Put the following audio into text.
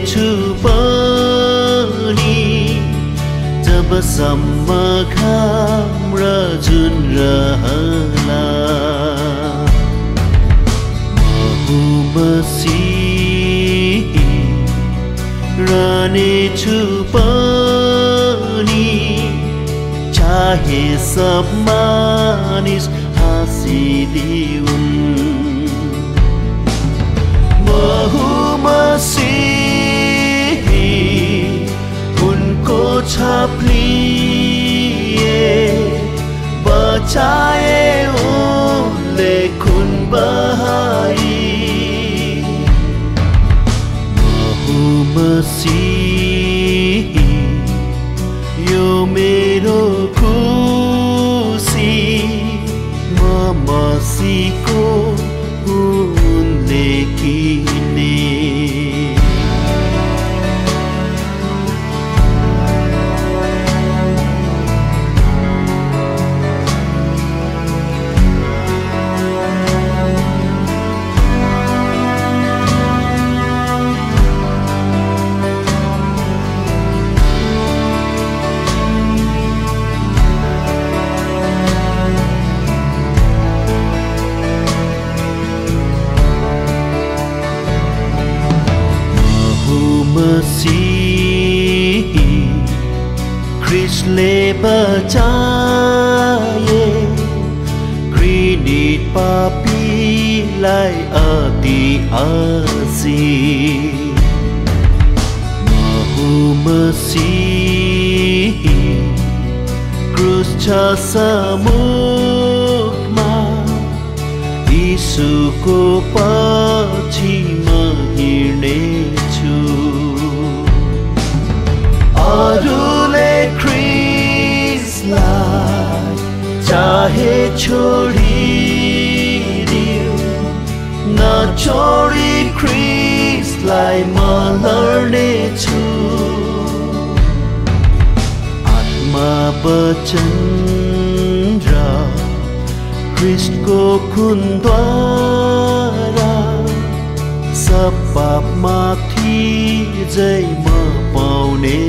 रहनेछु पनि जबसम्म घाम र जुन रहला मसी रहनेछु पनि चाहे सब मानिस हाँसिदिउन् महुमसी प्रिय बचा สีคริสเลเปอร์จาเยครีดิตปาปีไลอาตีอาสีมาหูมาสีครุสชาสมุกมาอิสุกุปา चाहे छोडिदियो नछोडी ख्रिसलाई म लड्नेछु आत्मा वचन र ख्रिस्टको खुनद्वारा सब पाप माथि जय म पाउने